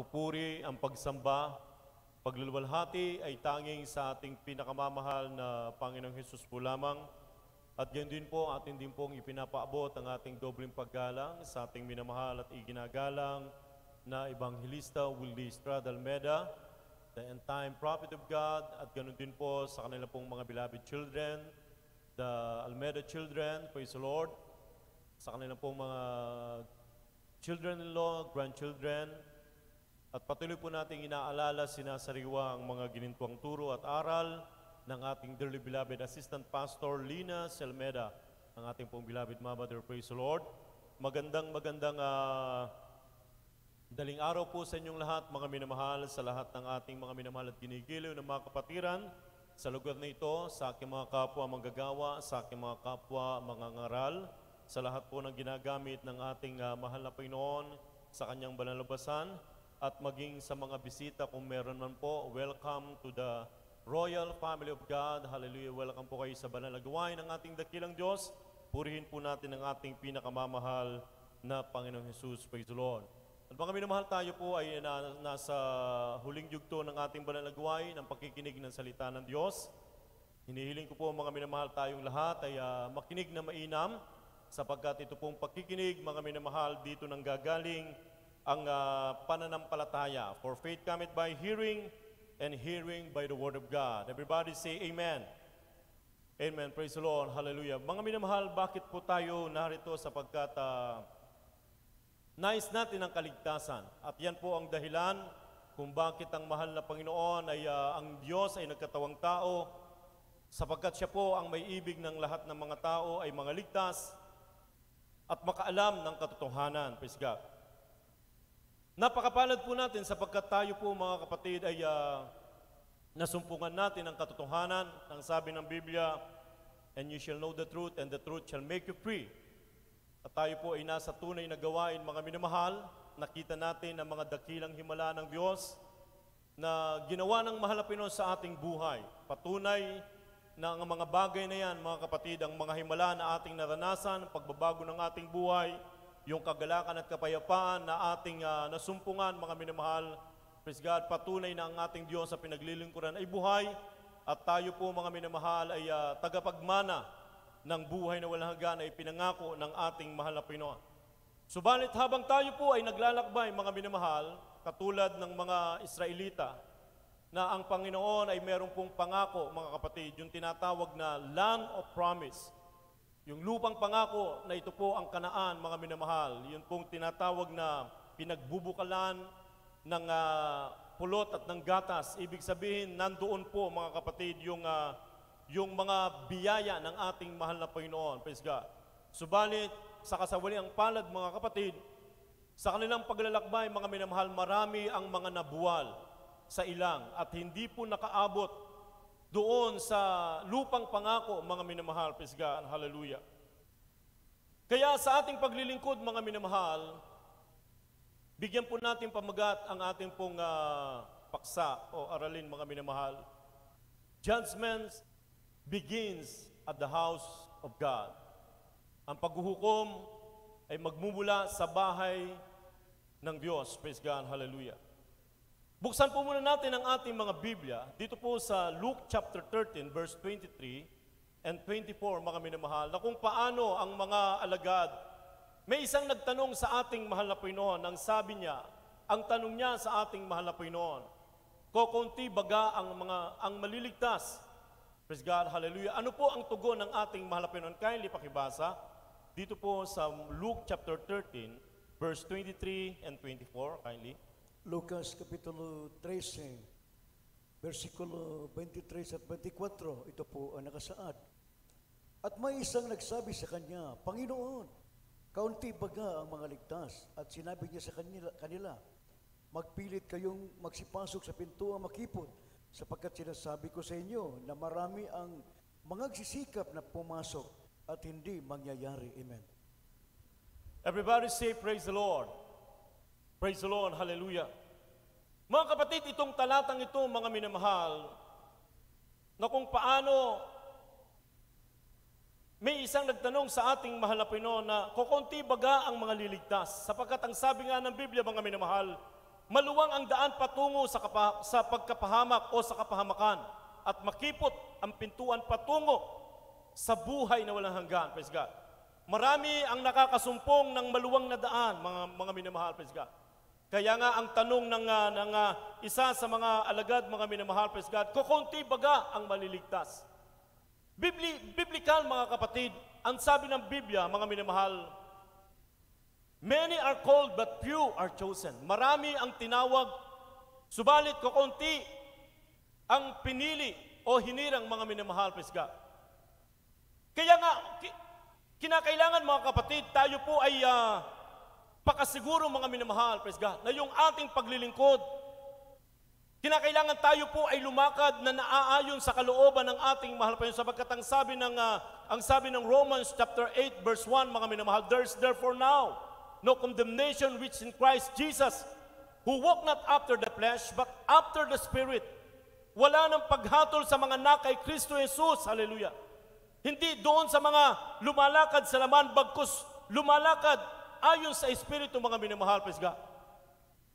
pagpupuri, ang pagsamba, pagluluwalhati ay tanging sa ating pinakamamahal na Panginoong Hesus po lamang. At yan din po, atin din pong ipinapaabot ang ating dobling paggalang sa ating minamahal at iginagalang na Evangelista Willie Estrada Almeda, the end time prophet of God, at ganun din po sa kanila pong mga beloved children, the Almeda children, praise the Lord, sa kanilang pong mga children-in-law, grandchildren, at patuloy po nating inaalala, sinasariwa ang mga ginintuang turo at aral ng ating dearly beloved Assistant Pastor Lina Selmeda, ang ating pong beloved Mother, praise the Lord. Magandang magandang ah, daling araw po sa inyong lahat, mga minamahal, sa lahat ng ating mga minamahal at ginigiliw ng mga kapatiran sa lugar na ito, sa aking mga kapwa manggagawa, sa aking mga kapwa mga ngaral, sa lahat po ng ginagamit ng ating ah, mahal na Panginoon sa kanyang banalabasan, at maging sa mga bisita kung meron man po, welcome to the Royal Family of God. Hallelujah. Welcome po kayo sa banal na gawain ng ating dakilang Diyos. Purihin po natin ang ating pinakamamahal na Panginoong Jesus. Praise the Lord. At mga minamahal tayo po ay na, nasa huling yugto ng ating banal na gawain, ang pakikinig ng salita ng Diyos. Hinihiling ko po mga minamahal tayong lahat ay ah, makinig na mainam sapagkat ito pong pakikinig mga minamahal dito nang gagaling ang ah, pananampalataya. For faith cometh by hearing and hearing by the word of God. Everybody say amen. Amen. Praise the Lord. Hallelujah. Mga minamahal, bakit po tayo narito sapagkat ah, nais natin ang kaligtasan. At yan po ang dahilan kung bakit ang mahal na Panginoon ay ah, ang Diyos ay nagkatawang tao sapagkat siya po ang may ibig ng lahat ng mga tao ay mga ligtas at makaalam ng katotohanan. Praise God. Napakapalad po natin sapagkat tayo po mga kapatid ay ah, nasumpungan natin ang katotohanan ng sabi ng Biblia, and you shall know the truth and the truth shall make you free. At tayo po ay nasa tunay na gawain mga minamahal, nakita natin ang mga dakilang himala ng Diyos na ginawa ng mahal na Pinoy sa ating buhay. Patunay na ang mga bagay na yan, mga kapatid, ang mga himala na ating naranasan, pagbabago ng ating buhay, yung kagalakan at kapayapaan na ating ah, nasumpungan, mga minamahal, praise God, patunay na ang ating Diyos sa pinaglilingkuran ay buhay at tayo po mga minamahal ay ah, tagapagmana ng buhay na walang hanggan ay pinangako ng ating mahal na Pinoon. Subalit habang tayo po ay naglalakbay mga minamahal, katulad ng mga Israelita, na ang Panginoon ay meron pong pangako mga kapatid, yung tinatawag na land of promise. Yung lupang pangako na ito po ang kanaan, mga minamahal, yun pong tinatawag na pinagbubukalan ng ah, pulot at ng gatas. Ibig sabihin, nandoon po mga kapatid yung, ah, yung mga biyaya ng ating mahal na Panginoon. Praise God. Subalit, sa kasawaliang palad mga kapatid, sa kanilang paglalakbay, mga minamahal, marami ang mga nabuwal sa ilang at hindi po nakaabot doon sa lupang pangako, mga minamahal, praise God, hallelujah. Kaya sa ating paglilingkod, mga minamahal, bigyan po natin pamagat ang ating pong ah, paksa o aralin, mga minamahal. Judgment begins at the house of God. Ang paghuhukom ay magmumula sa bahay ng Diyos. Praise God, hallelujah. Buksan po muna natin ang ating mga Biblia dito po sa Luke chapter 13 verse 23 and 24 mga minamahal na kung paano ang mga alagad may isang nagtanong sa ating mahal na Panginoon nang sabi niya ang tanong niya sa ating mahal na Panginoon kokonti baga ang mga ang maliligtas Praise God, hallelujah. Ano po ang tugon ng ating mahal na Panginoon? Kindly pakibasa dito po sa Luke chapter 13 verse 23 and 24 kindly. Lucas Kapitulo 13, versikulo 23 at 24, ito po ang nakasaad. At may isang nagsabi sa kanya, Panginoon, kaunti baga ang mga ligtas? At sinabi niya sa kanila, kanila magpilit kayong magsipasok sa pintuang makipot, sapagkat sinasabi ko sa inyo na marami ang mga sisikap na pumasok at hindi mangyayari. Amen. Everybody say praise the Lord. Praise the Lord, hallelujah. Mga kapatid, itong talatang ito, mga minamahal, na kung paano may isang nagtanong sa ating mahal na Pinoon na kukunti baga ang mga liligtas. Sapagkat ang sabi nga ng Biblia, mga minamahal, Maluwang ang daan patungo sa, kapa- sa pagkapahamak o sa kapahamakan at makipot ang pintuan patungo sa buhay na walang hanggan. Praise God. Marami ang nakakasumpong ng maluwang na daan, mga, mga minamahal. Praise God. Kaya nga ang tanong ng, ah, ng ah, isa sa mga alagad, mga minamahal, praise God, kukunti baga ang maliligtas. Bibli, biblical mga kapatid, ang sabi ng Biblia, mga minamahal, Many are called but few are chosen. Marami ang tinawag, subalit kukunti ang pinili o hinirang mga minamahal, praise God. Kaya nga, ki- kinakailangan mga kapatid, tayo po ay ah, pakasiguro mga minamahal, praise God, na yung ating paglilingkod, kinakailangan tayo po ay lumakad na naaayon sa kalooban ng ating mahal pa sapagkat ang sabi ng ah, ang sabi ng Romans chapter 8 verse 1 mga minamahal there's therefore now no condemnation which in Christ Jesus who walk not after the flesh but after the spirit. Wala nang paghatol sa mga nakay Kristo Jesus. Hallelujah. Hindi doon sa mga lumalakad sa laman bagkus lumalakad ayon sa espiritu mga minamahal praise God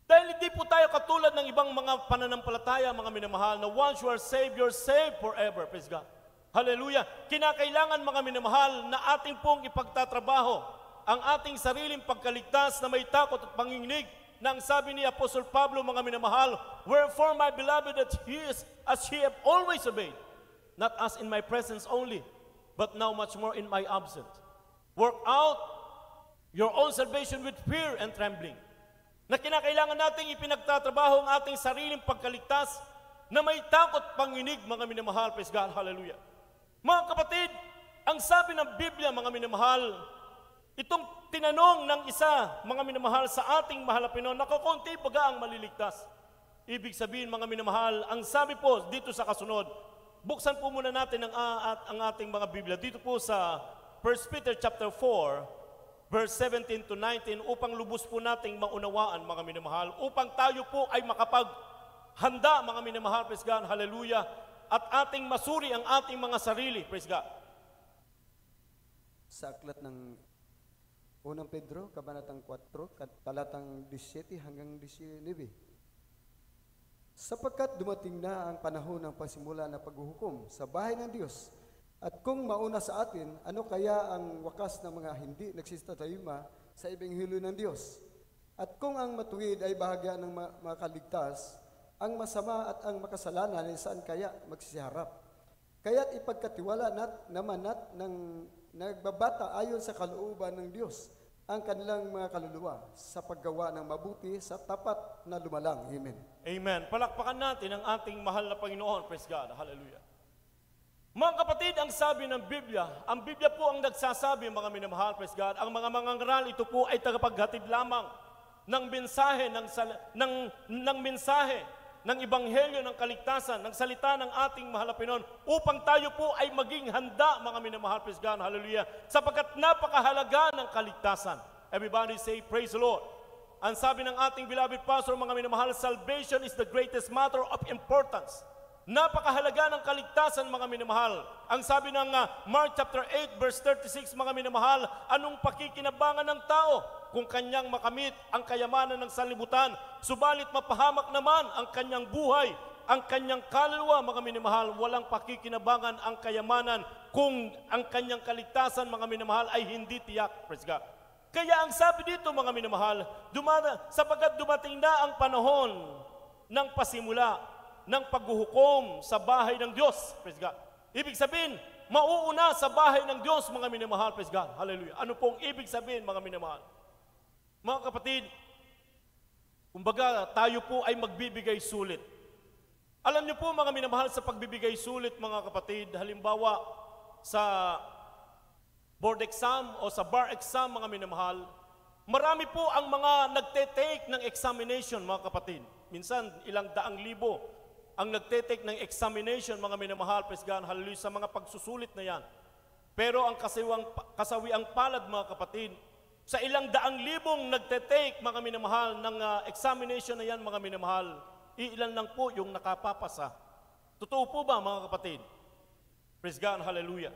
dahil hindi po tayo katulad ng ibang mga pananampalataya, mga minamahal, na once you are saved, you're saved forever. Praise God. Hallelujah. Kinakailangan mga minamahal na ating pong ipagtatrabaho ang ating sariling pagkaligtas na may takot at panginginig na ang sabi ni Apostle Pablo, mga minamahal, Wherefore, my beloved, that he is as he have always obeyed, not as in my presence only, but now much more in my absence. Work out your own salvation with fear and trembling na kinakailangan nating ipinagtatrabaho ang ating sariling pagkaligtas na may takot panginig, mga minamahal. Praise God. Hallelujah. Mga kapatid, ang sabi ng Biblia, mga minamahal, itong tinanong ng isa, mga minamahal, sa ating mahal na Pinoy, nakukunti baga ang maliligtas. Ibig sabihin, mga minamahal, ang sabi po dito sa kasunod, buksan po muna natin ang, ah, at, ang ating mga Biblia. Dito po sa 1 Peter chapter 4, verse 17 to 19 upang lubos po nating maunawaan mga minamahal, upang tayo po ay makapaghanda mga minamahal, praise God, hallelujah, at ating masuri ang ating mga sarili, praise God. sa aklat ng unang Pedro, kabanatang 4, kat- talatang 17 hanggang 19. Sapagkat dumating na ang panahon ng pasimula na paghuhukom sa bahay ng Diyos, at kung mauna sa atin, ano kaya ang wakas ng mga hindi nagsistatayuma sa ibinghilo ng Diyos? At kung ang matuwid ay bahagya ng ma- makaligtas, ang masama at ang makasalanan ay saan kaya magsisiharap? Kaya't ipagkatiwala nat, naman nat ng nagbabata ayon sa kalooban ng Diyos ang kanilang mga kaluluwa sa paggawa ng mabuti sa tapat na lumalang. Amen. Amen. Palakpakan natin ang ating mahal na Panginoon, praise God, hallelujah. Mga kapatid, ang sabi ng Biblia, ang Biblia po ang nagsasabi, mga minamahal, praise God, ang mga mangangaral, ito po ay tagapaghatid lamang ng mensahe, ng, sal- ng, ng mensahe, ng ebanghelyo ng kaligtasan, ng salita ng ating mahal na Pinoon, upang tayo po ay maging handa, mga minamahal, praise God, hallelujah, sapagkat napakahalaga ng kaligtasan. Everybody say, praise the Lord. Ang sabi ng ating beloved pastor, mga minamahal, salvation is the greatest matter of importance. Napakahalaga ng kaligtasan, mga minamahal. Ang sabi ng ah, Mark chapter 8, verse 36, mga minamahal, anong pakikinabangan ng tao kung kanyang makamit ang kayamanan ng sanlibutan, subalit mapahamak naman ang kanyang buhay, ang kanyang kaluluwa, mga minamahal, walang pakikinabangan ang kayamanan kung ang kanyang kaligtasan, mga minamahal, ay hindi tiyak. Praise God. Kaya ang sabi dito, mga minamahal, dumada, sapagkat dumating na ang panahon ng pasimula ng paghuhukom sa bahay ng Diyos. Praise God. Ibig sabihin, mauuna sa bahay ng Diyos, mga minamahal. Praise God. Hallelujah. Ano pong ibig sabihin, mga minamahal? Mga kapatid, kumbaga tayo po ay magbibigay sulit. Alam niyo po mga minamahal sa pagbibigay sulit mga kapatid, halimbawa sa board exam o sa bar exam mga minamahal, marami po ang mga nagte-take ng examination mga kapatid. Minsan ilang daang libo ang nagte-take ng examination mga minamahal, praise God, hallelujah, sa mga pagsusulit na yan. Pero ang kasiwang, kasawiang palad mga kapatid, sa ilang daang libong nagte-take mga minamahal ng ah, examination na yan mga minamahal, iilan lang po yung nakapapasa. Totoo po ba mga kapatid? Praise God, hallelujah.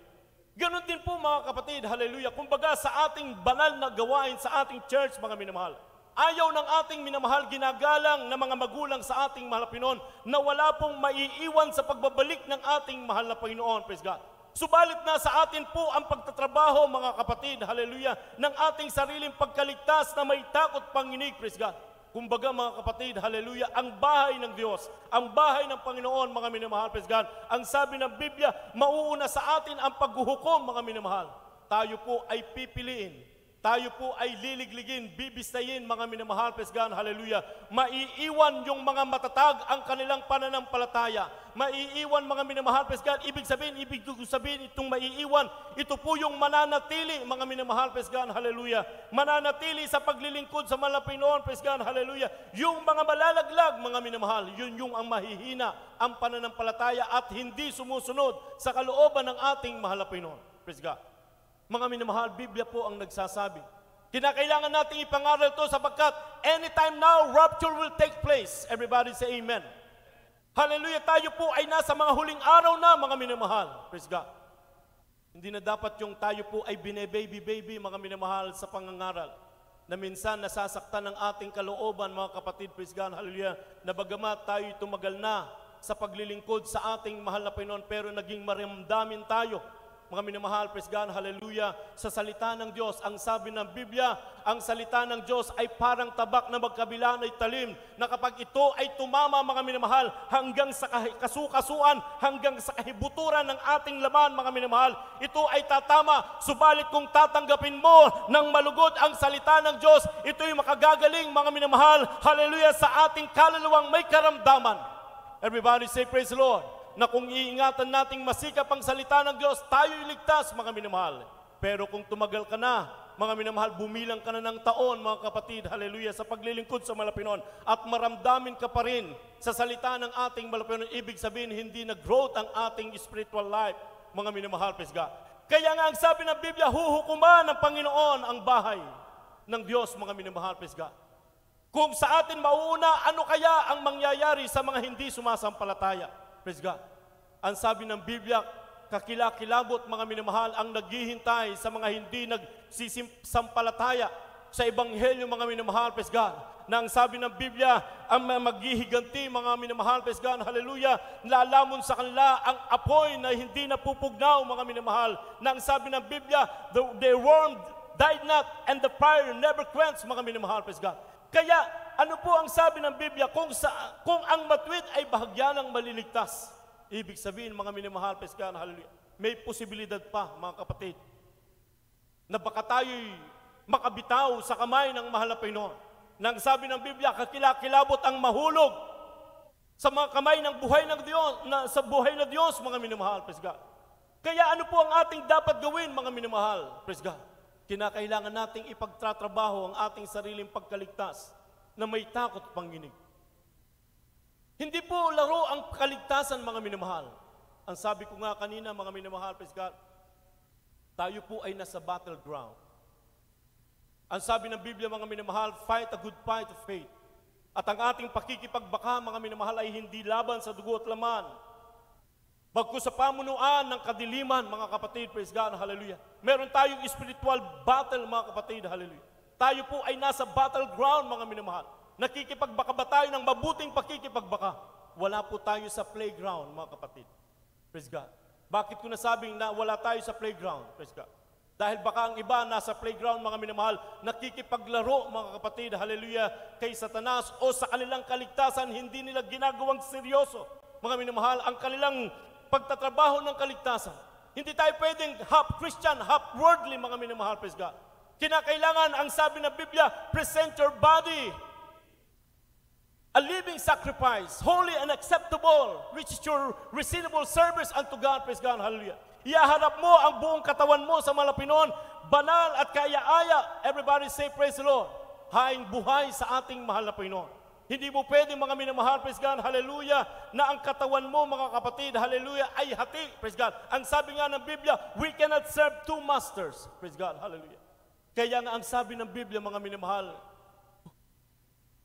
Ganon din po mga kapatid, hallelujah. Kumbaga sa ating banal na gawain sa ating church mga minamahal, Ayaw ng ating minamahal ginagalang na mga magulang sa ating mahal na Panginoon na wala pong maiiwan sa pagbabalik ng ating mahal na Panginoon. Praise God. Subalit na sa atin po ang pagtatrabaho, mga kapatid, hallelujah, ng ating sariling pagkaligtas na may takot panginig, praise God. Kumbaga mga kapatid, hallelujah, ang bahay ng Diyos, ang bahay ng Panginoon, mga minamahal, praise God. Ang sabi ng Biblia, mauuna sa atin ang paghuhukom, mga minamahal. Tayo po ay pipiliin tayo po ay liligligin, bibistayin mga minamahal, praise God, hallelujah. Maiiwan yung mga matatag ang kanilang pananampalataya. Maiiwan mga minamahal, praise God. Ibig sabihin, ibig sabihin itong maiiwan, ito po yung mananatili mga minamahal, praise God, hallelujah. Mananatili sa paglilingkod sa malapinoon, praise God, hallelujah. Yung mga malalaglag, mga minamahal, yun yung ang mahihina, ang pananampalataya at hindi sumusunod sa kalooban ng ating mahal na Pinoon. Praise God. Mga minamahal, Biblia po ang nagsasabi. Kinakailangan nating ipangaral to sapagkat anytime now, rapture will take place. Everybody say amen. Hallelujah, tayo po ay nasa mga huling araw na, mga minamahal. Praise God. Hindi na dapat yung tayo po ay bine-baby-baby, mga minamahal, sa pangangaral. Na minsan nasasaktan ng ating kalooban, mga kapatid, praise God, hallelujah, na bagamat tayo tumagal na sa paglilingkod sa ating mahal na Panginoon, pero naging maramdamin tayo mga minamahal, praise God, hallelujah, sa salita ng Diyos. Ang sabi ng Biblia, ang salita ng Diyos ay parang tabak na magkabila ay talim, na kapag ito ay tumama, mga minamahal, hanggang sa kasukasuan, hanggang sa kahibuturan ng ating laman, mga minamahal, ito ay tatama. Subalit kung tatanggapin mo ng malugod ang salita ng Diyos, ito ay makagagaling, mga minamahal, hallelujah, sa ating kaluluwang may karamdaman. Everybody say, praise the Lord na kung iingatan nating masikap ang salita ng Diyos, tayo iligtas, mga minamahal. Pero kung tumagal ka na, mga minamahal, bumilang ka na ng taon, mga kapatid, hallelujah, sa paglilingkod sa Malapinon, at maramdamin ka pa rin sa salita ng ating Malapinon, ibig sabihin, hindi nag-growth ang ating spiritual life, mga minamahal, praise God. Kaya nga ang sabi ng Biblia, huhukuman ng Panginoon ang bahay ng Diyos, mga minamahal, praise God. Kung sa atin mauuna, ano kaya ang mangyayari sa mga hindi sumasampalataya? Praise God. Ang sabi ng Biblia, kakilakilabot mga minamahal ang naghihintay sa mga hindi nagsisampalataya sa Ebanghelyo mga minamahal, praise God. Na ang sabi ng Biblia, ang maghihiganti mga minamahal, praise God, hallelujah, lalamon sa kanila ang apoy na hindi napupugnaw mga minamahal. Na ang sabi ng Biblia, the, the worm died not and the fire never quenched mga minamahal, praise God. Kaya ano po ang sabi ng Biblia? Kung, sa, kung ang matwid ay bahagya ng maliligtas, ibig sabihin, mga minamahal, peskan, hallelujah, may posibilidad pa, mga kapatid, na baka tayo'y makabitaw sa kamay ng mahal na Panginoon. Nang sabi ng Biblia, kakilakilabot ang mahulog sa mga kamay ng buhay ng Diyos, na, sa buhay ng Diyos, mga minamahal, praise God. Kaya ano po ang ating dapat gawin, mga minamahal, praise God? Kinakailangan nating ipagtatrabaho ang ating sariling pagkaligtas na may takot panginig. Hindi po laro ang kaligtasan mga minamahal. Ang sabi ko nga kanina mga minamahal, praise God, tayo po ay nasa battleground. Ang sabi ng Biblia mga minamahal, fight a good fight of faith. At ang ating pakikipagbaka mga minamahal ay hindi laban sa dugo at laman. Bagko sa pamunuan ng kadiliman, mga kapatid, praise God, hallelujah. Meron tayong spiritual battle, mga kapatid, hallelujah. Tayo po ay nasa battleground, mga minamahal. Nakikipagbaka ba tayo ng mabuting pakikipagbaka? Wala po tayo sa playground, mga kapatid. Praise God. Bakit ko nasabing na wala tayo sa playground? Praise God. Dahil baka ang iba nasa playground, mga minamahal, nakikipaglaro, mga kapatid, hallelujah, kay Satanas o sa kanilang kaligtasan, hindi nila ginagawang seryoso. Mga minamahal, ang kanilang pagtatrabaho ng kaligtasan. Hindi tayo pwedeng half Christian, half worldly, mga minamahal, praise God. Kinakailangan, ang sabi ng Biblia, present your body a living sacrifice, holy and acceptable, which is your reasonable service unto God. Praise God, hallelujah. Iaharap mo ang buong katawan mo sa malapinon, banal at kaya-aya. Everybody say, praise the Lord. Haing buhay sa ating mahal na Panginoon. Hindi mo pwede mga minamahal, praise God, hallelujah, na ang katawan mo mga kapatid, hallelujah, ay hati, praise God. Ang sabi nga ng Biblia, we cannot serve two masters, praise God, hallelujah. Kaya nga ang sabi ng Biblia, mga minamahal,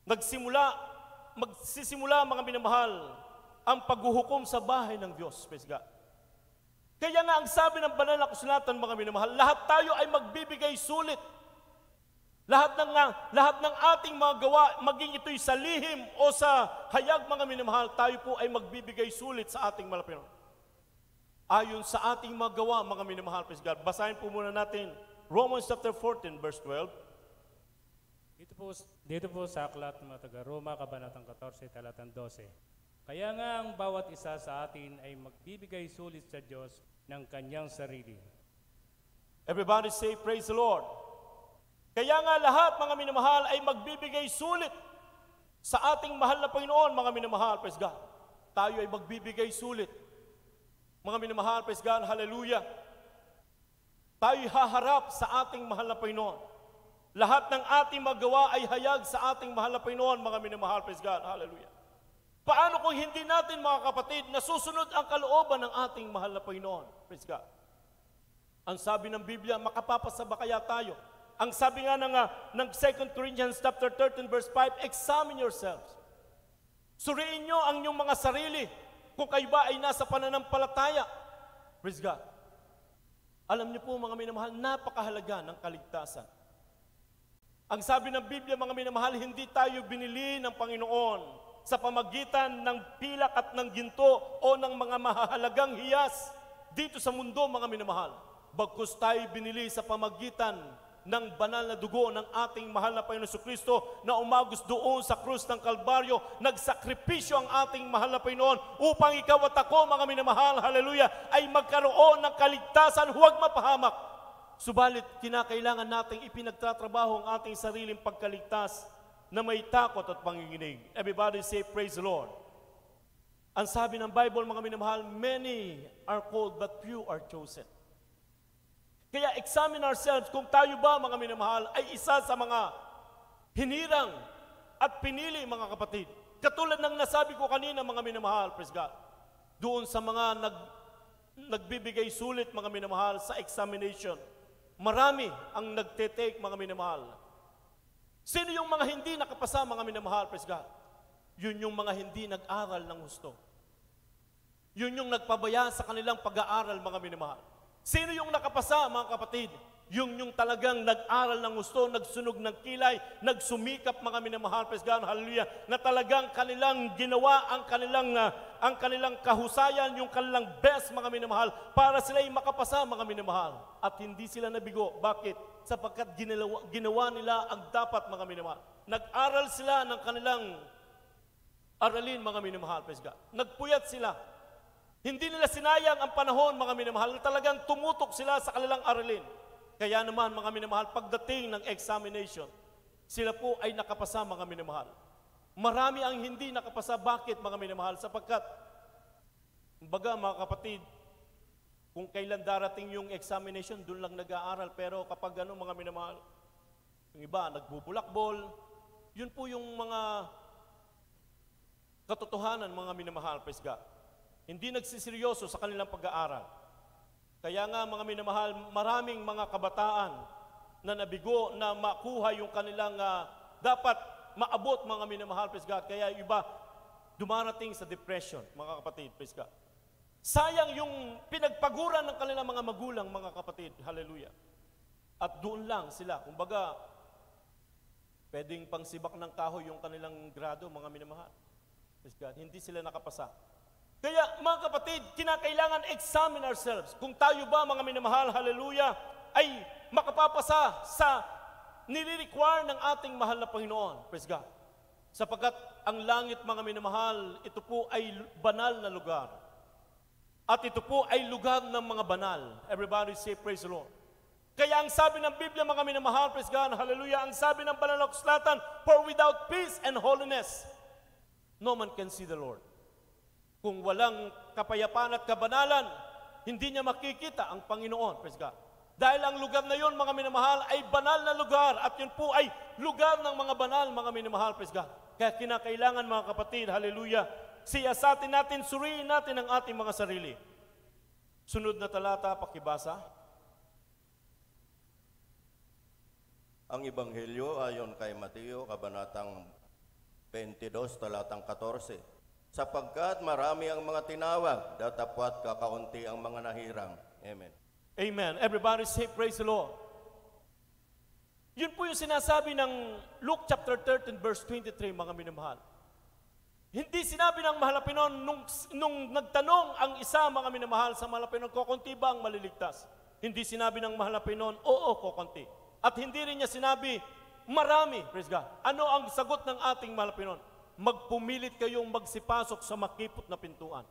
nagsimula, magsisimula mga minamahal, ang paghuhukom sa bahay ng Diyos. Praise God. Kaya nga ang sabi ng banal na kasulatan, mga minamahal, lahat tayo ay magbibigay sulit Lahat ng, lahat ng ating mga gawa, maging ito'y sa lihim o sa hayag mga minamahal, tayo po ay magbibigay sulit sa ating malapit. Ayon sa ating mga gawa, mga minamahal, praise God. Basahin po muna natin Romans chapter 14, verse 12. Dito po, dito po sa aklat ng taga Roma, Kabanatang 14, talatang 12. Kaya nga ang bawat isa sa atin ay magbibigay sulit sa Diyos ng kanyang sarili. Everybody say, praise the Lord. Kaya nga lahat, mga minamahal, ay magbibigay sulit sa ating mahal na Panginoon, mga minamahal, praise God. Tayo ay magbibigay sulit. Mga minamahal, praise God, hallelujah. Tayo haharap sa ating mahal na Panginoon. Lahat ng ating magawa ay hayag sa ating mahal na Panginoon, mga minamahal, praise God, hallelujah. Paano kung hindi natin, mga kapatid, nasusunod ang kalooban ng ating mahal na Panginoon? Praise God. Ang sabi ng Biblia, makapapasa ba kaya tayo? Ang sabi nga ng, ah, ng 2 Corinthians chapter 13 verse 5, examine yourselves. Suriin nyo ang inyong mga sarili kung kayo ba ay nasa pananampalataya. Praise God. Alam niyo po mga minamahal, napakahalaga ng kaligtasan. Ang sabi ng Biblia, mga minamahal, hindi tayo binili ng Panginoon sa pamagitan ng pilak at ng ginto o ng mga mahahalagang hiyas dito sa mundo, mga minamahal. Bagkus tayo binili sa pamagitan ng banal na dugo ng ating mahal na Panginoon Kristo na umagos doon sa krus ng Kalbaryo, nagsakripisyo ang ating mahal na Panginoon upang ikaw at ako, mga minamahal, hallelujah, ay magkaroon ng kaligtasan, huwag mapahamak. Subalit, kinakailangan nating ipinagtatrabaho ang ating sariling pagkaligtas na may takot at panginginig. Everybody say, praise the Lord. Ang sabi ng Bible, mga minamahal, many are called but few are chosen. Kaya examine ourselves kung tayo ba, mga minamahal, ay isa sa mga hinirang at pinili, mga kapatid. Katulad ng nasabi ko kanina, mga minamahal, praise God. Doon sa mga nag, nagbibigay sulit, mga minamahal, sa examination. Marami ang nagte-take, mga minamahal. Sino yung mga hindi nakapasa, mga minamahal, praise God? Yun yung mga hindi nag-aral ng gusto. Yun yung nagpabaya sa kanilang pag-aaral, mga minamahal. Sino yung nakapasa, mga kapatid? Yung yung talagang nag-aral ng gusto, nagsunog ng kilay, nagsumikap mga minamahal, praise God, hallelujah, na talagang kanilang ginawa ang kanilang, ah, ang kanilang kahusayan, yung kanilang best, mga minamahal, para sila ay makapasa, mga minamahal. At hindi sila nabigo. Bakit? Sapagkat ginawa, ginawa nila ang dapat, mga minamahal. Nag-aral sila ng kanilang aralin, mga minamahal, praise God. Nagpuyat sila. Hindi nila sinayang ang panahon, mga minamahal, na talagang tumutok sila sa kanilang aralin. Kaya naman, mga minamahal, pagdating ng examination, sila po ay nakapasa, mga minamahal. Marami ang hindi nakapasa. Bakit, mga minamahal? Sapagkat, baga, mga kapatid, kung kailan darating yung examination, doon lang nag-aaral. Pero kapag ano, mga minamahal, yung iba, nagbubulakbol, yun po yung mga katotohanan, mga minamahal, praise God. Hindi nagsiseryoso sa kanilang pag-aaral. Kaya nga mga minamahal, maraming mga kabataan na nabigo na makuha yung kanilang ah, dapat maabot mga minamahal, praise God. Kaya iba dumarating sa depression, mga kapatid, praise God. Sayang yung pinagpaguran ng kanilang mga magulang, mga kapatid, hallelujah. At doon lang sila, kumbaga, pwedeng pangsibak ng kahoy yung kanilang grado, mga minamahal. Praise God. Hindi sila nakapasa. Kaya mga kapatid, kinakailangan examine ourselves. Kung tayo ba mga minamahal, hallelujah, ay makapapasa sa nire-require ng ating mahal na Panginoon. Praise God. Sapagkat ang langit mga minamahal, ito po ay banal na lugar. At ito po ay lugar ng mga banal. Everybody say praise the Lord. Kaya ang sabi ng Biblia mga minamahal, praise God, hallelujah, ang sabi ng banal na kasulatan, for without peace and holiness, no man can see the Lord. Kung walang kapayapaan at kabanalan, hindi niya makikita ang Panginoon. Praise God. Dahil ang lugar na yon, mga minamahal, ay banal na lugar. At yun po ay lugar ng mga banal, mga minamahal. Praise God. Kaya kinakailangan, mga kapatid, hallelujah, siyasatin natin, suriin natin ang ating mga sarili. Sunod na talata, pakibasa. Ang Ebanghelyo ayon kay Mateo, Kabanatang 22, talatang 14. Sapagkat marami ang mga tinawag, datapwat kakaunti ang mga nahirang. Amen. Amen. Everybody say praise the Lord. Yun po yung sinasabi ng Luke chapter 13 verse 23, mga minamahal. Hindi sinabi ng mahal na Pinoon nung, nung nagtanong ang isa mga minamahal sa mahal na Pinoon, kukunti ba ang maliligtas? Hindi sinabi ng mahal na Pinoon, oo, kukunti. At hindi rin niya sinabi, marami, praise God. Ano ang sagot ng ating mahal na Pinoon? Magpumilit kayong magsipasok sa makipot na pintuan.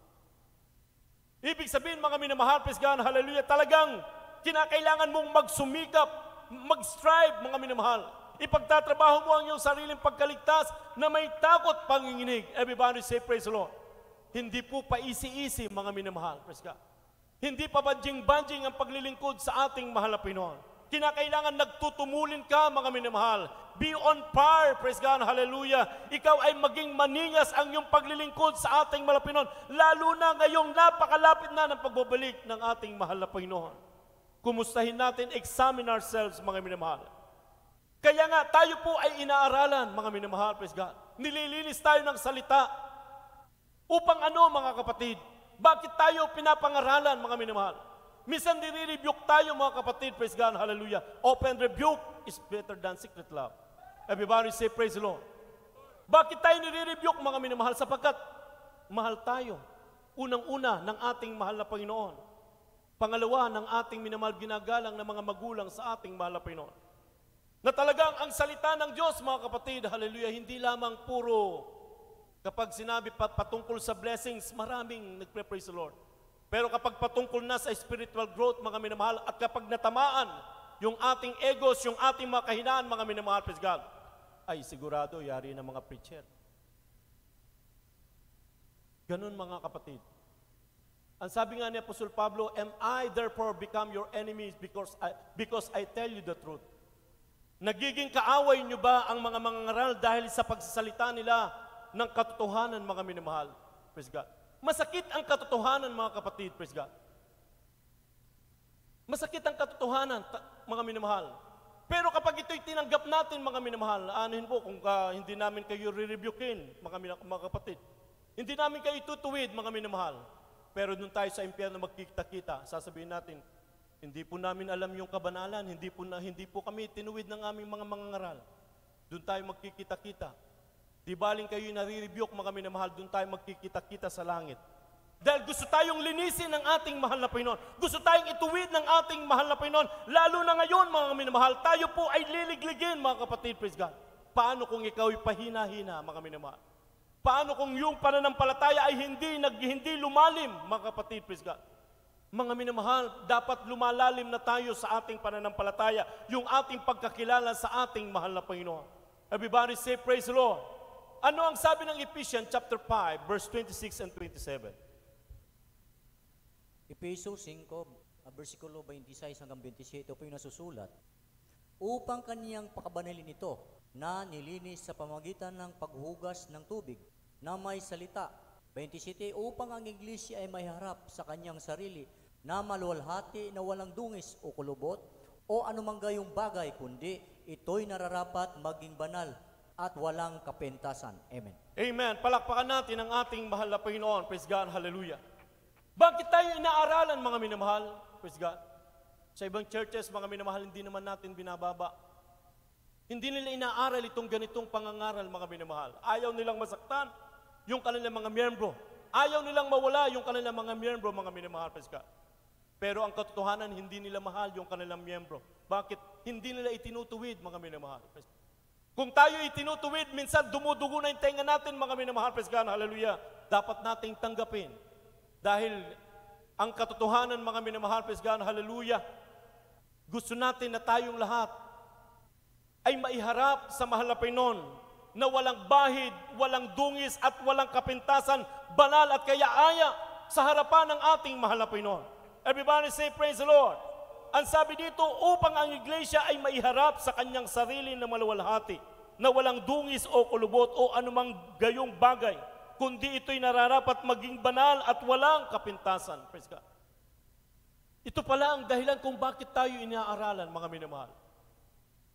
Ibig sabihin mga minamahal, praise God, hallelujah, talagang kinakailangan mong magsumikap, mag-strive mga minamahal. Ipagtatrabaho mo ang iyong sariling pagkaligtas na may takot panginginig. Everybody say praise the Lord. Hindi po pa easy-easy mga minamahal, praise God. Hindi pa banjing-banjing ang paglilingkod sa ating mahal na Pinoon. Kinakailangan nagtutumulin ka mga minamahal. Be on par, praise God, hallelujah. Ikaw ay maging maningas ang iyong paglilingkod sa ating Pinoon. Lalo na ngayong napakalapit na ng pagbabalik ng ating mahal na Pinoon. Kumustahin natin, examine ourselves mga minamahal. Kaya nga, tayo po ay inaaralan, mga minamahal, praise God. Nililinis tayo ng salita. Upang ano, mga kapatid? Bakit tayo pinapangaralan, mga minamahal? Minsan nire-rebuke tayo, mga kapatid, praise God, hallelujah. Open rebuke is better than secret love. Everybody say, praise the Lord. Bakit tayo nire-rebuke, mga minamahal? Sapagkat mahal tayo. Unang-una ng ating mahal na Panginoon. Pangalawa, ng ating minamahal ginagalang ng mga magulang sa ating mahal na Panginoon na talagang ang salita ng Diyos, mga kapatid, hallelujah, hindi lamang puro kapag sinabi pat patungkol sa blessings, maraming nagpre-praise the Lord. Pero kapag patungkol na sa spiritual growth, mga minamahal, at kapag natamaan yung ating egos, yung ating mga kahinaan, mga minamahal, praise God, ay sigurado yari ng mga preacher. Ganun mga kapatid. Ang sabi nga ni Apostol Pablo, Am I therefore become your enemies because I, because I tell you the truth? Nagiging kaaway nyo ba ang mga mangangaral dahil sa pagsasalita nila ng katotohanan, mga minamahal? Praise God. Masakit ang katotohanan, mga kapatid. Praise God. Masakit ang katotohanan, mga minamahal. Pero kapag ito'y tinanggap natin, mga minamahal, anuhin po kung ka, hindi namin kayo re-rebukein, mga, mga kapatid. Hindi namin kayo tutuwid, mga minamahal. Pero doon tayo sa impyerno magkikita-kita, sasabihin natin, hindi po namin alam yung kabanalan, hindi po, na, hindi po kami tinuwid ng aming mga mangangaral. Doon tayo magkikita-kita. Di baling kayo nare-rebuke mga minamahal, doon tayo magkikita-kita sa langit. Dahil gusto tayong linisin ng ating mahal na Panginoon. Gusto tayong ituwid ng ating mahal na Panginoon. Lalo na ngayon, mga minamahal, tayo po ay liligligin, mga kapatid, praise God. Paano kung ikaw ay pahina-hina, mga minamahal? Paano kung yung pananampalataya ay hindi, nag, hindi lumalim, mga kapatid, praise God? Mga minamahal, dapat lumalalim na tayo sa ating pananampalataya, yung ating pagkakilala sa ating mahal na Panginoon. Everybody say, praise the Lord. Ano ang sabi ng Ephesians chapter 5, verse 26 and 27? Epeso 5, ah, versikulo 26 hanggang 27, ito po yung nasusulat. Upang kaniyang pakabanalin ito, na nilinis sa pamagitan ng paghugas ng tubig, na may salita. 27, upang ang iglesia ay may harap sa kanyang sarili, na maluwalhati na walang dungis o kulubot, o anumang gayong bagay, kundi ito'y nararapat maging banal at walang kapentasan. Amen. Amen. Palakpakan natin ang ating mahal na Panginoon. Praise God. Hallelujah. Bakit tayo inaaralan, mga minamahal? Praise God. Sa ibang churches, mga minamahal, hindi naman natin binababa. Hindi nila inaaral itong ganitong pangangaral, mga minamahal. Ayaw nilang masaktan yung kanilang mga miyembro. Ayaw nilang mawala yung kanilang mga miyembro, mga minamahal. Praise God. Pero ang katotohanan, hindi nila mahal yung kanilang miyembro. Bakit? Hindi nila itinutuwid, mga minamahal. Praise God. Kung tayo itinutuwid, minsan dumudugo na yung tenga natin, mga minamahal, praise God, hallelujah. Dapat nating tanggapin. Dahil ang katotohanan, mga minamahal, praise God, hallelujah. Gusto natin na tayong lahat ay maiharap sa mahal na Panginoon na walang bahid, walang dungis at walang kapintasan, banal at kaya-aya sa harapan ng ating mahal na Panginoon. Everybody say, praise the Lord. Ang sabi dito, upang ang iglesia ay maiharap sa kanyang sarili na maluwalhati, na walang dungis o kulubot o anumang gayong bagay, kundi ito'y nararapat maging banal at walang kapintasan. Praise God. Ito pala ang dahilan kung bakit tayo inaaralan, mga minamahal.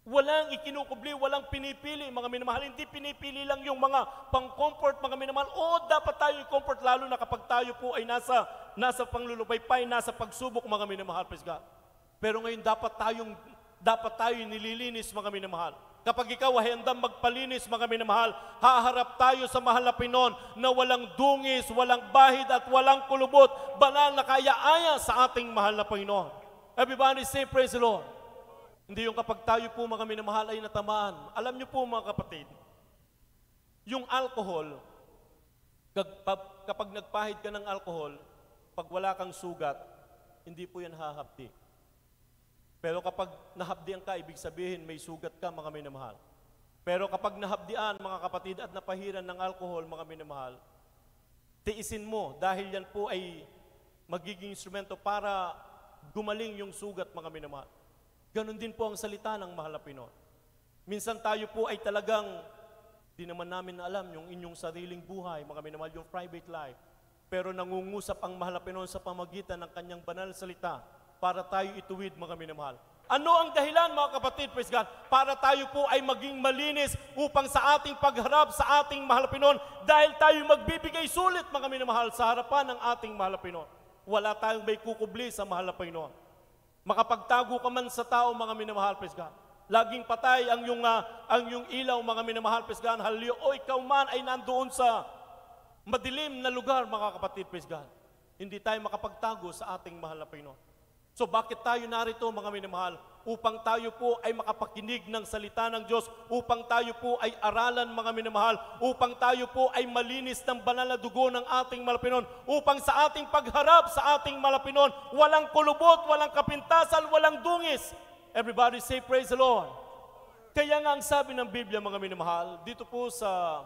Walang ikinukubli, walang pinipili, mga minamahal. Hindi pinipili lang yung mga pang-comfort, mga minamahal. Oo, dapat tayo i-comfort, lalo na kapag tayo po ay nasa, nasa panglulubaypay, nasa pagsubok, mga minamahal. Praise God. Pero ngayon dapat tayong dapat tayo nililinis mga minamahal. Kapag ikaw ay handang magpalinis mga minamahal, haharap tayo sa mahal na Pinoon na walang dungis, walang bahid at walang kulubot, banal na kaya-aya sa ating mahal na Panginoon. Everybody say praise the Lord. Hindi yung kapag tayo po mga minamahal ay natamaan. Alam niyo po mga kapatid, yung alcohol, kapag nagpahid ka ng alcohol, pag wala kang sugat, hindi po yan hahapdi. Pero kapag nahabdian ka, ibig sabihin may sugat ka, mga minamahal. Pero kapag nahabdian, mga kapatid, at napahiran ng alcohol, mga minamahal, tiisin mo dahil yan po ay magiging instrumento para gumaling yung sugat, mga minamahal. Ganon din po ang salita ng mahal na Pinoy. Minsan tayo po ay talagang di naman namin na alam yung inyong sariling buhay, mga minamahal, yung private life. Pero nangungusap ang mahal na Pinoy sa pamagitan ng kanyang banal na salita para tayo ituwid, mga minamahal. Ano ang dahilan, mga kapatid, praise God? Para tayo po ay maging malinis upang sa ating pagharap sa ating mahal Pinoy dahil tayo magbibigay sulit, mga minamahal, sa harapan ng ating mahal Pinoy. Wala tayong may kukubli sa mahal Pinoy. Makapagtago ka man sa tao, mga minamahal, praise God. Laging patay ang yung, ah, ang yung ilaw, mga minamahal, praise God. Hallelujah. O ikaw man ay nandoon sa madilim na lugar, mga kapatid, praise God. Hindi tayo makapagtago sa ating mahal na Panginoon. So bakit tayo narito, mga minamahal? Upang tayo po ay makapakinig ng salita ng Diyos, upang tayo po ay aralan, mga minamahal, upang tayo po ay malinis ng banal na dugo ng ating malapinon, upang sa ating pagharap sa ating malapinon, walang kulubot, walang kapintasan, walang dungis. Everybody say, praise the Lord. Kaya nga ang sabi ng Biblia, mga minamahal, dito po sa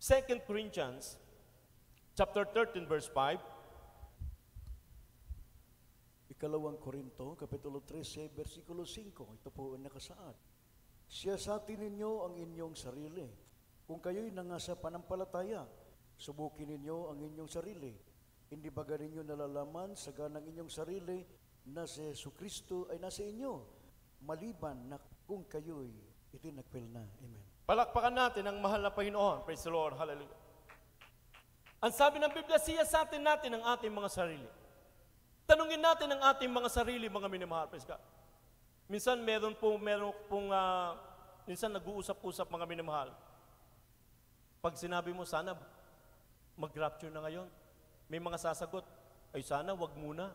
2 Corinthians, chapter 13, verse 5, Ikalawang Korinto, Kapitulo 13, versikulo 5. Ito po ang nakasaad. Siya sa atin ninyo ang inyong sarili. Kung kayo'y nangasa panampalataya, subukin ninyo ang inyong sarili. Hindi ba ninyo nalalaman sa ganang inyong sarili na si Yesu Kristo ay nasa inyo, maliban na kung kayo'y itinagpil na. Amen. Palakpakan natin ang mahal na Panginoon. Praise the Lord. Hallelujah. Ang sabi ng Biblia, siya sa atin natin ang ating mga sarili. Tanungin natin ang ating mga sarili, mga minamahal. Praise God. Minsan meron po, meron pong, ah, minsan nag-uusap-usap mga minamahal. Pag sinabi mo, sana mag-rapture na ngayon, may mga sasagot, ay sana wag muna,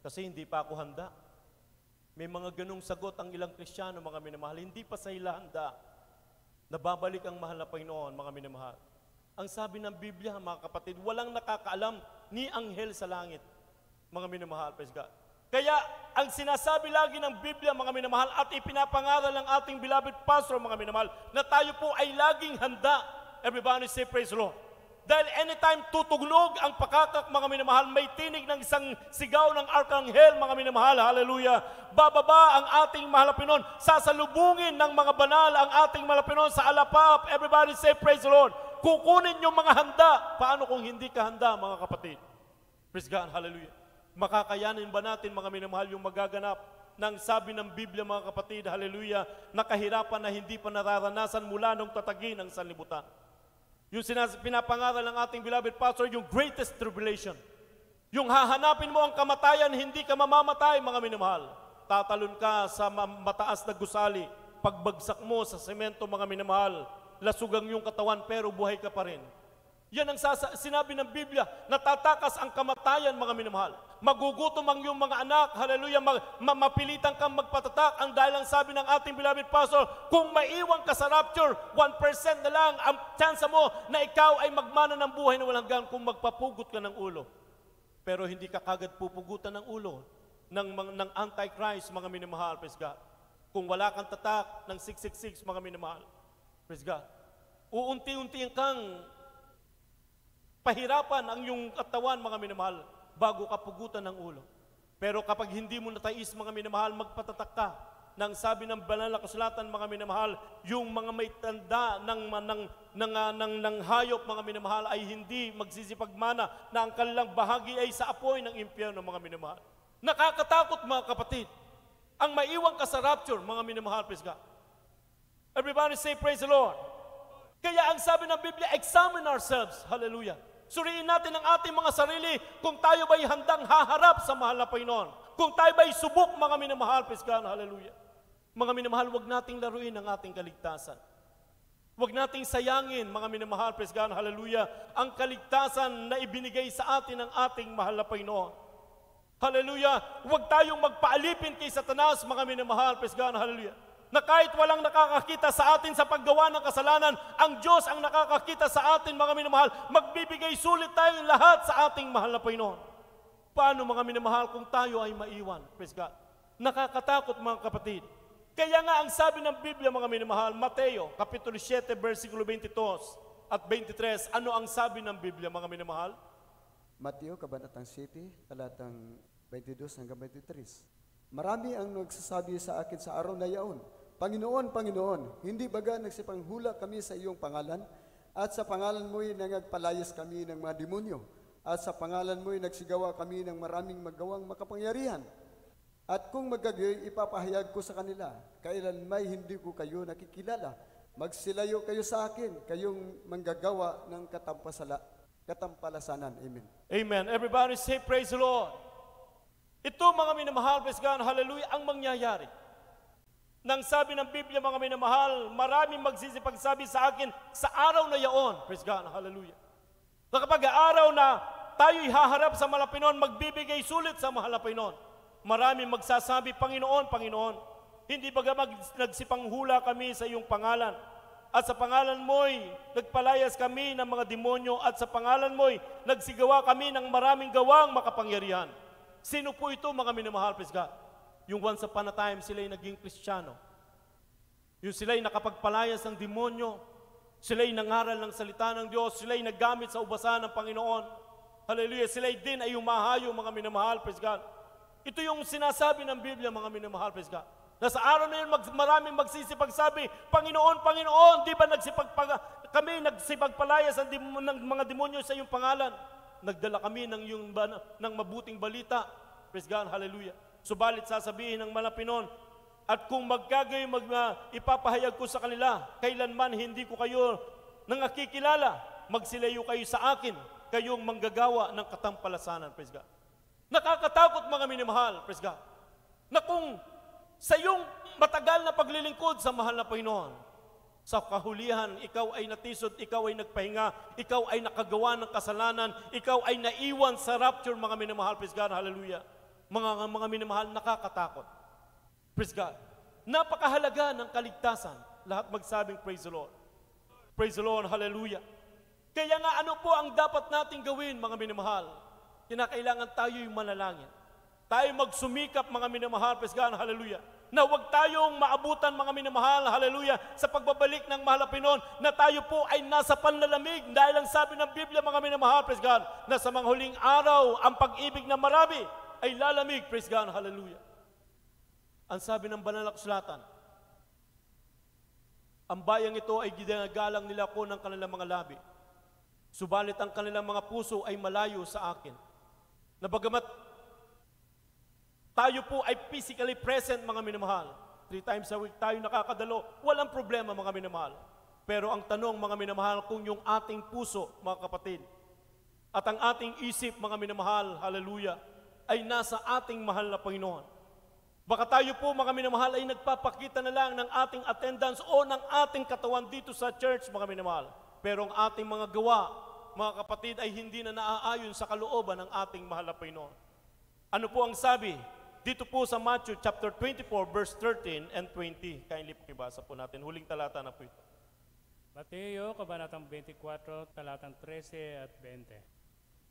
kasi hindi pa ako handa. May mga ganong sagot ang ilang Kristiyano, mga minamahal, hindi pa sa ila handa. Nababalik ang mahal na Panginoon, mga minamahal. Ang sabi ng Biblia, mga kapatid, walang nakakaalam ni anghel sa langit. Mga minamahal, praise God. Kaya, ang sinasabi lagi ng Biblia, mga minamahal, at ipinapangaral ng ating beloved pastor, mga minamahal, na tayo po ay laging handa. Everybody say praise the Lord. Dahil anytime tutugnog ang pakakak, mga minamahal, may tinig ng isang sigaw ng arkanghel, mga minamahal, hallelujah. Bababa ang ating mahalapinon, sasalubungin ng mga banal ang ating malapinon sa alapap. Everybody say praise the Lord. Kukunin yung mga handa. Paano kung hindi ka handa, mga kapatid? Praise God, hallelujah. Makakayanin ba natin, mga minamahal, yung magaganap ng sabi ng Biblia, mga kapatid, hallelujah, na kahirapan na hindi pa nararanasan mula nung tatagi ng sanlibutan. Yung sinas- pinapangaral ng ating beloved pastor, yung greatest tribulation. Yung hahanapin mo ang kamatayan, hindi ka mamamatay, mga minamahal. Tatalon ka sa ma- mataas na gusali. Pagbagsak mo sa semento, mga minamahal, lasugang yung katawan pero buhay ka pa rin. Yan ang sasa- sinabi ng Biblia, natatakas ang kamatayan, mga minamahal. Magugutom ang iyong mga anak, hallelujah, ma- ma- mapilitan kang magpatatak. Ang dahil ang sabi ng ating beloved pastor, kung maiwan ka sa rapture, 1% na lang ang chance mo na ikaw ay magmana ng buhay na walang hanggan kung magpapugot ka ng ulo. Pero hindi ka kagad pupugutan ng ulo ng, mga- ng Antichrist, mga minamahal, praise God. Kung wala kang tatak ng 666, mga minamahal, praise God. Uunti-unti kang pahirapan ang iyong katawan, mga minamahal, bago ka pugutan ng ulo. Pero kapag hindi mo natais, mga minamahal, magpatatak ka. Nang sabi ng banal na kasulatan, mga minamahal, yung mga may tanda ng, ng, ng, ah, ng, ng hayop, mga minamahal, ay hindi magsisipagmana na ang kanilang bahagi ay sa apoy ng impyerno, mga minamahal. Nakakatakot, mga kapatid. Ang maiwan ka sa rapture, mga minamahal, praise God. Everybody say, praise the Lord. Kaya ang sabi ng Biblia, examine ourselves. Hallelujah. Suriin natin ang ating mga sarili kung tayo ba'y handang haharap sa mahal na Panginoon. Kung tayo ba'y subok, mga minamahal, God, hallelujah. Mga minamahal, wag nating laruin ang ating kaligtasan. Huwag nating sayangin, mga minamahal, praise God, hallelujah, ang kaligtasan na ibinigay sa atin ng ating mahal na Panginoon. Hallelujah. Huwag tayong magpaalipin kay Satanas, mga minamahal, praise God, hallelujah. Na kahit walang nakakakita sa atin sa paggawa ng kasalanan, ang Diyos ang nakakakita sa atin, mga minamahal, magbibigay sulit tayong lahat sa ating mahal na Panginoon. Paano, mga minamahal, kung tayo ay maiwan? Praise God. Nakakatakot, mga kapatid. Kaya nga ang sabi ng Biblia, mga minamahal, Mateo, Kapitulo 7, versikulo 22 at 23, ano ang sabi ng Biblia, mga minamahal? Mateo, Kabanatang 7, talatang 22 hanggang 23. Marami ang nagsasabi sa akin sa araw na yaon, Panginoon, Panginoon, hindi baga nagsipanghula kami sa iyong pangalan, at sa pangalan mo'y nangagpalayas kami ng mga demonyo, at sa pangalan mo'y nagsigawa kami ng maraming magawang makapangyarihan. At kung magagayoy, ipapahayag ko sa kanila, kailan may hindi ko kayo nakikilala. Magsilayo kayo sa akin, kayong manggagawa ng katampasala, katampalasanan. Amen. Amen. Everybody say, praise the Lord. Ito, mga minamahal, praise God, hallelujah, ang mangyayari. Nang sabi ng Biblia, mga minamahal, maraming magsisipagsabi sa akin sa araw na yaon. Praise God, hallelujah. Na kapag araw na tayo'y haharap sa Malapinon, magbibigay sulit sa mahal na Panginoon. Maraming magsasabi, Panginoon, Panginoon, hindi baga mag, nagsipanghula kami sa iyong pangalan. At sa pangalan mo'y nagpalayas kami ng mga demonyo at sa pangalan mo'y nagsigawa kami ng maraming gawang makapangyarihan. Sino po ito mga minamahal, praise God? Yung once upon a time sila'y naging Kristiyano. Yung sila'y nakapagpalayas ng demonyo. Sila'y nangaral ng salita ng Diyos. Sila'y naggamit sa ubasan ng Panginoon. Hallelujah. Sila'y din ay umahayo mga minamahal, praise God. Ito yung sinasabi ng Biblia, mga minamahal, praise God. Na sa araw na yun, mag, maraming magsisipagsabi, Panginoon, nagsipagpag, kami nagsipagpalayas ng, ng mga demonyo sa iyong pangalan? Nagdala kami ng, yung, ng mabuting balita. Praise God, hallelujah. Subalit sasabihin ng malapinon, at kung magkagayo, mag, uh, ipapahayag ko sa kanila, kailanman hindi ko kayo nangakikilala, magsilayo kayo sa akin, kayong manggagawa ng katampalasanan. Praise God. Nakakatakot mga minamahal, praise God, na kung sa iyong matagal na paglilingkod sa mahal na Panginoon, sa kahulihan, ikaw ay natisod, ikaw ay nagpahinga, ikaw ay nakagawa ng kasalanan, ikaw ay naiwan sa rapture, mga minamahal, praise God, hallelujah. Mga, mga minamahal, nakakatakot. Praise God. Napakahalaga ng kaligtasan. Lahat magsabing praise the Lord. Praise the Lord, hallelujah. Kaya nga ano po ang dapat nating gawin, mga minamahal? Kinakailangan tayo'y manalangin. Tayo magsumikap, mga minamahal, praise God, hallelujah. Na huwag tayong maabutan, mga minamahal, hallelujah, sa pagbabalik ng mahal na Pinon, na tayo po ay nasa panlalamig. Dahil ang sabi ng Biblia, mga minamahal, praise God, na sa mga huling araw, ang pag-ibig na marami ay lalamig, praise God, hallelujah. Ang sabi ng banal na kasulatan, ang bayang ito ay ginagalang nila ko ng kanilang mga labi. Subalit ang kanilang mga puso ay malayo sa akin. Na bagamat tayo po ay physically present, mga minamahal. Three times a week tayo nakakadalo. Walang problema, mga minamahal. Pero ang tanong, mga minamahal, kung yung ating puso, mga kapatid, at ang ating isip, mga minamahal, hallelujah, ay nasa ating mahal na Panginoon. Baka tayo po mga minamahal ay nagpapakita na lang ng ating attendance o ng ating katawan dito sa church mga minamahal. Pero ang ating mga gawa, mga kapatid, ay hindi na naaayon sa kalooban ng ating mahal na Panginoon. Ano po ang sabi? Dito po sa Matthew chapter 24 verse 13 and 20. Kindly pakibasa po natin. Huling talata na po ito. Mateo, Kabanatang 24, talatang 13 at 20.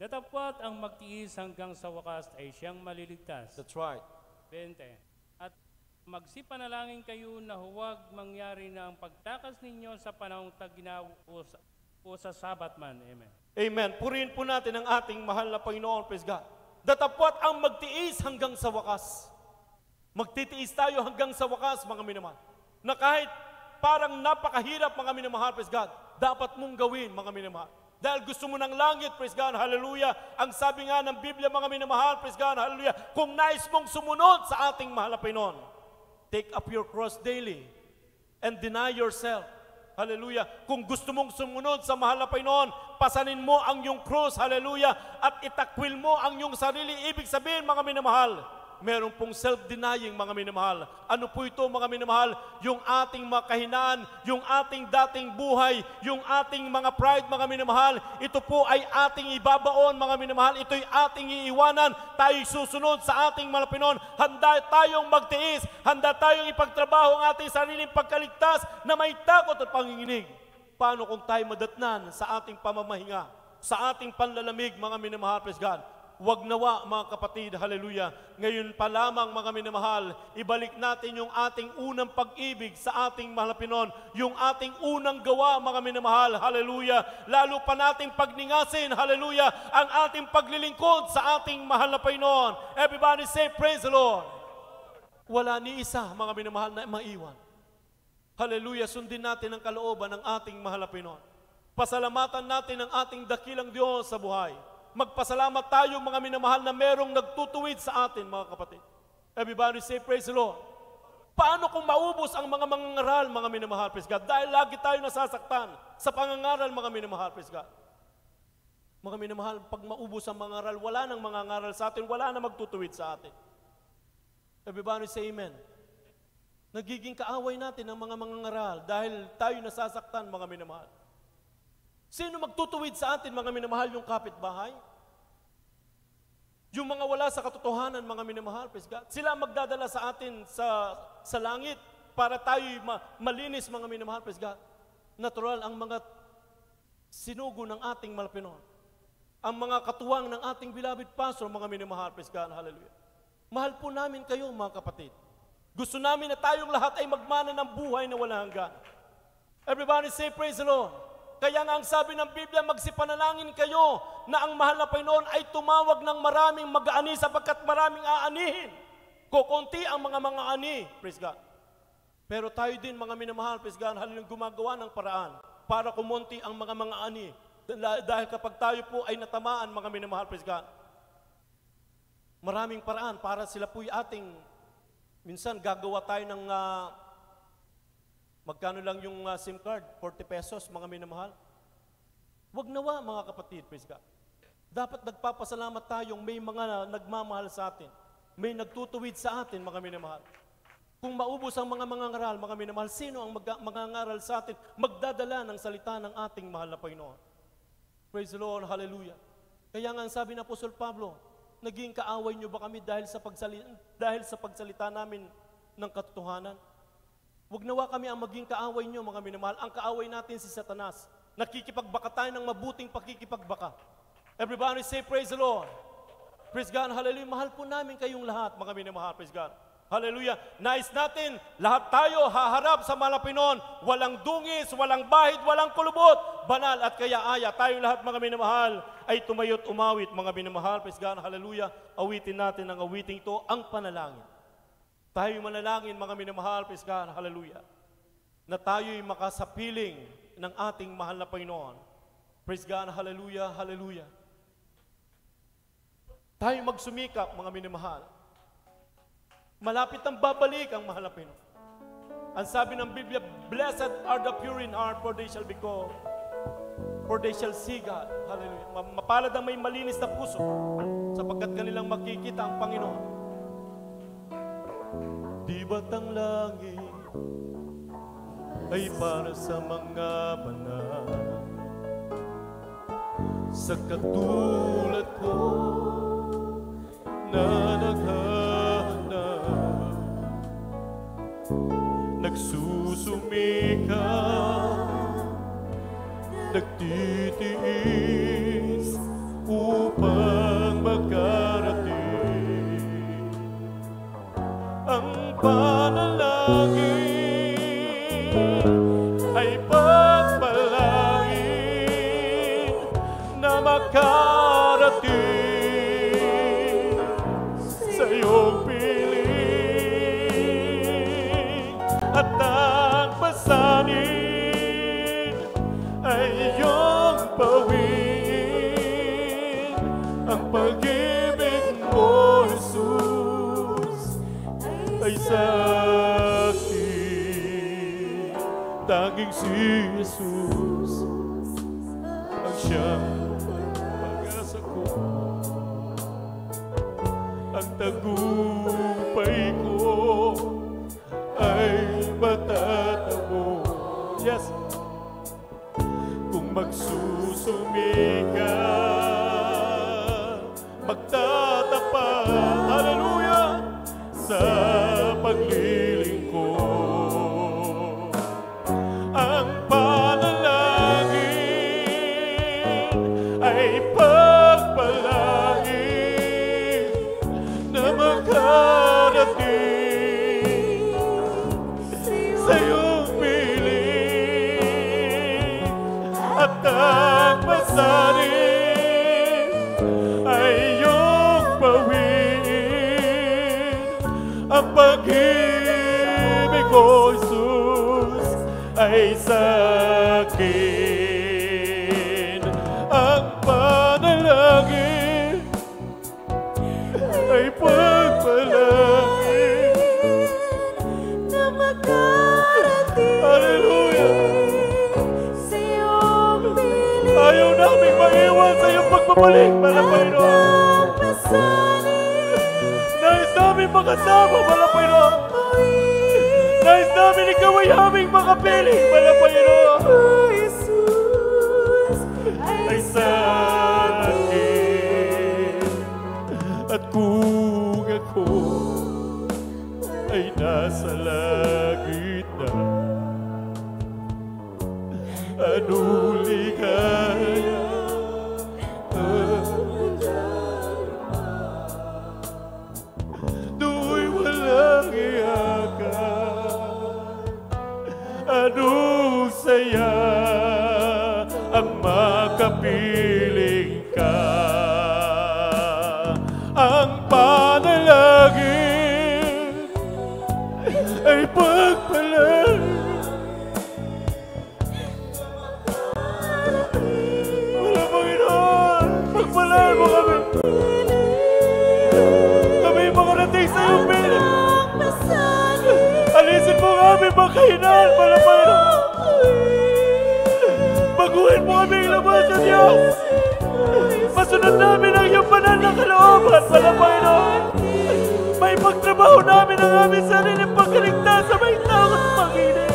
Datapwat ang magtiis hanggang sa wakas ay siyang maliligtas. That's right. 20. At magsipanalangin kayo na huwag mangyari na ang pagtakas ninyo sa panahong taginaw o sa, o sa sabat man. Amen. Amen. Purihin po natin ang ating mahal na Panginoon, praise God. Datapwat ang magtiis hanggang sa wakas. Magtitiis tayo hanggang sa wakas, mga minamahal. Na kahit parang napakahirap, mga minamahal, praise God, dapat mong gawin, mga minamahal. Dahil gusto mo ng langit, praise God, hallelujah. Ang sabi nga ng Biblia, mga minamahal, praise God, hallelujah. Kung nais mong sumunod sa ating mahal na take up your cross daily and deny yourself. Hallelujah. Kung gusto mong sumunod sa mahal na Panginoon, pasanin mo ang iyong krus, hallelujah, at itakwil mo ang iyong sarili. Ibig sabihin, mga minamahal, meron pong self-denying mga minamahal. Ano po ito mga minamahal? Yung ating mga kahinaan, yung ating dating buhay, yung ating mga pride mga minamahal, ito po ay ating ibabaon mga minamahal, ito'y ating iiwanan, tayo susunod sa ating malapinon, handa tayong magtiis, handa tayong ipagtrabaho ang ating sariling pagkaligtas na may takot at panginginig. Paano kung tayo madatnan sa ating pamamahinga, sa ating panlalamig mga minamahal, praise God, Huwag nawa mga kapatid, haleluya. Ngayon pa lamang mga minamahal, ibalik natin yung ating unang pag-ibig sa ating mahal na Pinon, yung ating unang gawa mga minamahal, haleluya. Lalo pa nating pagningasin, haleluya, ang ating paglilingkod sa ating mahal na Panginoon. Everybody say, praise the Lord. Wala ni isa mga minamahal na maiwan. Haleluya, sundin natin ang kalooban ng ating mahal na Panginoon. Pasalamatan natin ang ating dakilang Diyos sa buhay magpasalamat tayo mga minamahal na merong nagtutuwid sa atin mga kapatid. Everybody say praise the Lord. Paano kung maubos ang mga mangangaral, mga minamahal, praise God? Dahil lagi tayo nasasaktan sa pangangaral, mga minamahal, praise God. Mga minamahal, pag maubos ang mangangaral, wala nang mangangaral sa atin, wala na magtutuwid sa atin. Everybody say amen. Nagiging kaaway natin ang mga mangangaral dahil tayo nasasaktan, mga minamahal. Sino magtutuwid sa atin, mga minamahal, yung kapitbahay? Yung mga wala sa katotohanan, mga minamahal, praise God. Sila magdadala sa atin sa, sa langit para tayo ma, malinis, mga minamahal, praise God. Natural, ang mga sinugo ng ating malpinon. Ang mga katuwang ng ating beloved pastor, mga minamahal, praise God, hallelujah. Mahal po namin kayo, mga kapatid. Gusto namin na tayong lahat ay magmana ng buhay na wala hanggan. Everybody say, praise the Lord. Kaya nga ang sabi ng Biblia, magsipanalangin kayo na ang mahal na Panginoon ay tumawag ng maraming mag-aani sapagkat maraming aanihin. Kukunti ang mga mga ani. Praise God. Pero tayo din mga minamahal, praise God, halin gumagawa ng paraan para kumunti ang mga mga ani. Dahil kapag tayo po ay natamaan, mga minamahal, praise God, maraming paraan para sila po'y ating, minsan gagawa tayo ng uh, Magkano lang yung uh, SIM card? 40 pesos, mga minamahal. Huwag nawa, mga kapatid, praise God. Dapat nagpapasalamat tayong may mga nagmamahal sa atin. May nagtutuwid sa atin, mga minamahal. Kung maubos ang mga mga ngaral, mga minamahal, sino ang mag- mga ngaral sa atin? Magdadala ng salita ng ating mahal na Panginoon. Praise the Lord, hallelujah. Kaya nga sabi ng Apostol Pablo, naging kaaway niyo ba kami dahil sa, pagsalita, dahil sa pagsalita namin ng katotohanan? Huwag nawa kami ang maging kaaway nyo, mga minamahal. Ang kaaway natin si Satanas. Nakikipagbaka tayo ng mabuting pakikipagbaka. Everybody say, praise the Lord. Praise God, hallelujah. Mahal po namin kayong lahat, mga minamahal. Praise God. Hallelujah. Nais natin, lahat tayo haharap sa malapinon. Walang dungis, walang bahid, walang kulubot. Banal at kaya aya. Tayo lahat, mga minamahal, ay tumayot umawit, mga minamahal. Praise God, hallelujah. Awitin natin ang awiting ito, ang panalangin. Tayo manalangin, mga minamahal, praise God, hallelujah, na tayo'y makasapiling ng ating mahal na Panginoon. Praise God, hallelujah, hallelujah. Tayo magsumikap, mga minamahal. Malapit ang babalik ang mahal na Panginoon. Ang sabi ng Biblia, Blessed are the pure in heart, for they shall be called, for they shall see God. Hallelujah. Mapalad ang may malinis na puso, sapagkat kanilang makikita ang Panginoon. Di ba't ang langit ay para sa mga banal? Sa katulad ko na naghahanap Nagsusumika Nagtitiis Ang panalangin Tanging si Jesus. Ang siyang pag-asa ko. Ang tagumpay ko Ay matatamo. Yes! Kung magsusumit at ang pasanin ay iyong pawin ang pag-ibig mo, Jesus, ay sa pagbabalik, Mana Panginoon. Nais namin makasama, Mana Panginoon. Nais namin ikaw ay aming makapiling, Mana Panginoon. Oh, Ay ay sa akin. At kung ako ay nasa langit Masunod namin ang iyong banal na kalooban, Mana Panginoon May pagtrabaho namin ang aming sariling pagkaligtas sa may takot panginig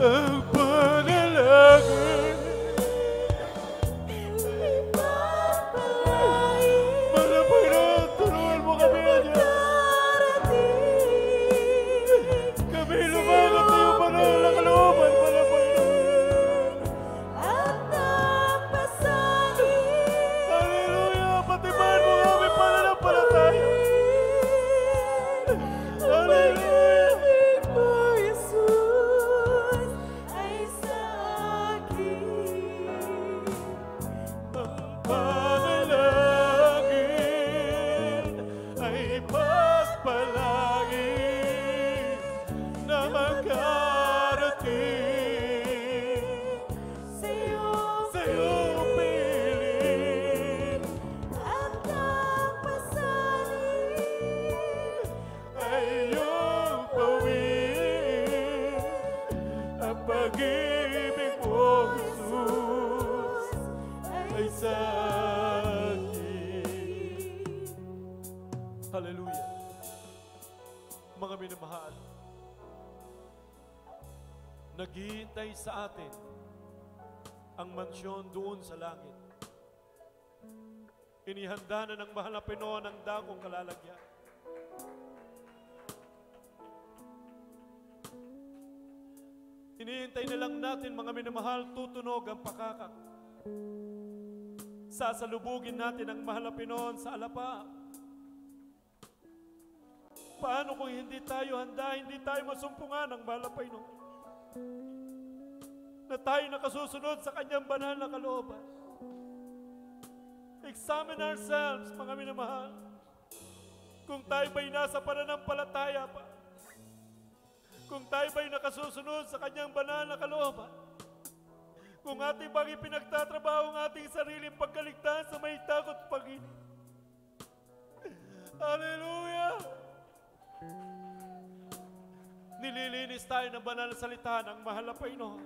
Ang na ng mahal na Pinoon ang dakong kalalagyan. Hinihintay na lang natin mga minamahal, tutunog ang pakakak. Sasalubugin natin ang mahal na Pinoon sa alapa. Paano kung hindi tayo handa, hindi tayo masumpungan ng mahal na Pinoon? Na tayo nakasusunod sa kanyang banal na kalooban. Examine ourselves, mga minamahal. Kung tayo ba'y nasa pananampalataya pa, kung tayo ba'y nakasusunod sa kanyang banal na kalooban, kung ating bang ipinagtatrabaho ang ating sariling pagkaligtas sa may takot pag-ibig. Hallelujah! Nililinis tayo ng banal na salita ng mahal na Panginoon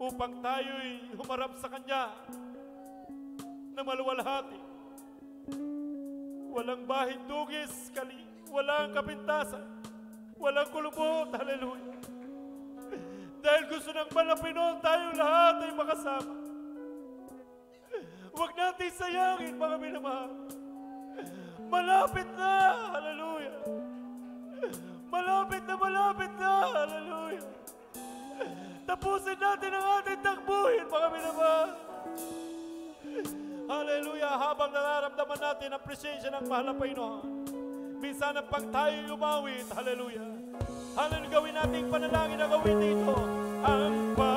upang tayo'y humarap sa Kanya na maluwalhati. Walang bahid dugis, kali, walang kapintasan, walang kulubot, hallelujah. Dahil gusto ng malapinoon tayong lahat ay makasama. Huwag natin sayangin, mga minamahal. Malapit na, hallelujah. Malapit na, malapit na, hallelujah. Tapusin natin ang ating takbuhin, mga minamahal. Hallelujah, habang nararamdaman natin ang presensya ng mahal na Panginoon. Minsan ang pag tayo umawit, hallelujah. Hallelujah, gawin nating panalangin na gawin dito. Ang panalangin